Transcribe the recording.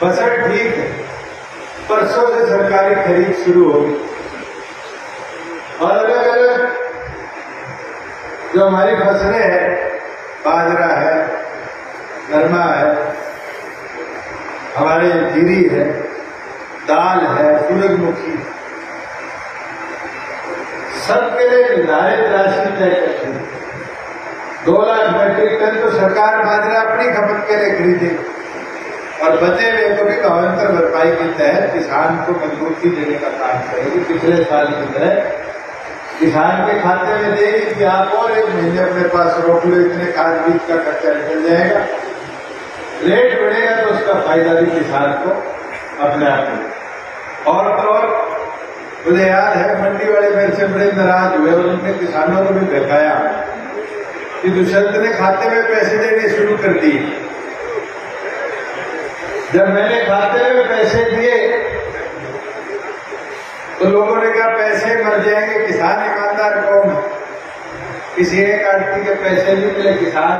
फ़सल ठीक है। परसों से सरकारी खरीद शुरू होगी। और अलग अलग जो हमारी फ़सलें हैं, बाजरा है, गरमा है, हमारे जीरी है, दाल है, सूरजमुखी सबके लिए निर्धारित राशि तय करती है। दो लाख मेट्रिक टन तो सरकार बाजरा अपनी खपत के लिए खरीदे और बचे हुए को भी भावांतर भरपाई के तहत किसान को मजबूती देने का काम करेगी। पिछले साल की तरह किसान के खाते में देगी कि आप और एक महीने अपने पास रोक लो, इतने खाद बीज का खर्चा निकल जाएगा। रेट बढ़ेगा तो उसका फ़ायदा भी किसान को अपने आप मिलेगा और तो और, मुझे याद है, मंडी वाले मेरे से बड़े नाराज़ हुए, और उनने किसानों को भी दिखाया कि दुष्यंत ने खाते में पैसे देने शुरू कर दिए। जब मैंने खाते में पैसे दिए तो लोगों ने कहा, पैसे मर जाएँगे, किसान ईमानदार कौन किसी एक आदमी के पैसे नहीं मिले, किसान